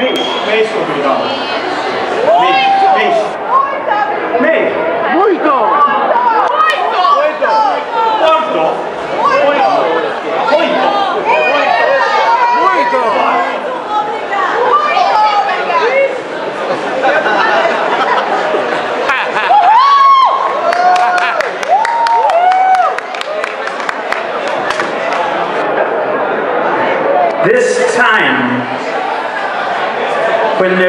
Mês, mês. Mês. Mês. Muito! Muito! Muito! Muito! Muito! Muito! This time when there's